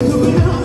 Hallelujah.